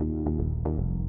うん。